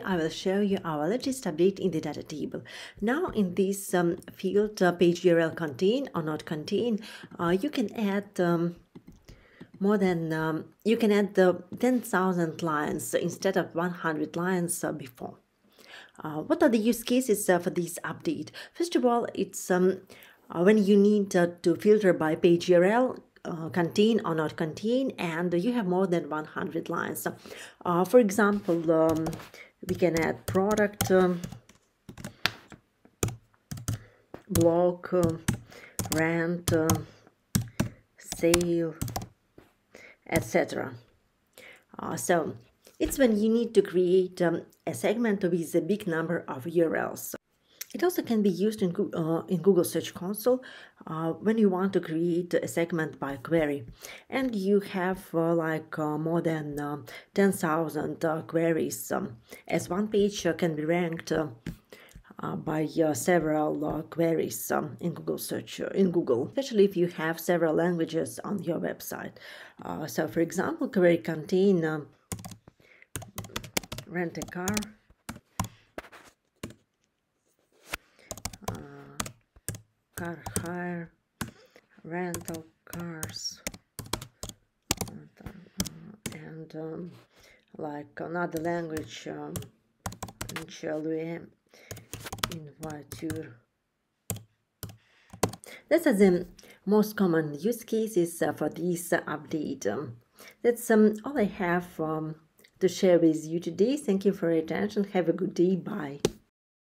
I will show you our latest update in the data table. Now in this um, field uh, page URL contain or not contain, uh, you can add um, more than, um, you can add the 10,000 lines instead of 100 lines uh, before. Uh, what are the use cases uh, for this update? First of all, it's um, uh, when you need to filter by page URL, uh, contain or not contain and you have more than 100 lines uh, for example um, we can add product um, blog uh, rent uh, sale etc uh, so it's when you need to create um, a segment with a big number of urls it also can be used in, uh, in Google Search Console uh, when you want to create a segment by query. And you have uh, like uh, more than um, 10,000 uh, queries um, as one page uh, can be ranked by several queries um, in Google search in Google, especially if you have several languages on your website. so for example, query contain um, rent a car car hire, rental cars, and um, like another language, um, in voiture. That's the most common use cases uh, for this uh, update. Um, that's um, all I have um, to share with you today. Thank you for your attention. Have a good day. Bye.